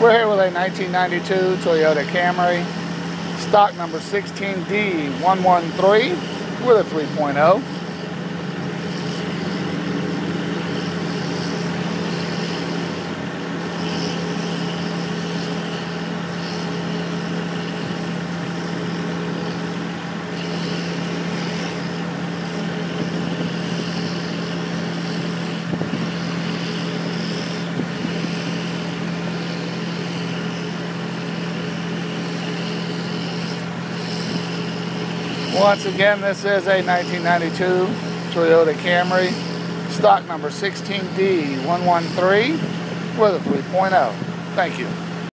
We're here with a 1992 Toyota Camry, stock number 16D113 with a 3.0. Once again, this is a 1992 Toyota Camry, stock number 16D113 with a 3.0. Thank you.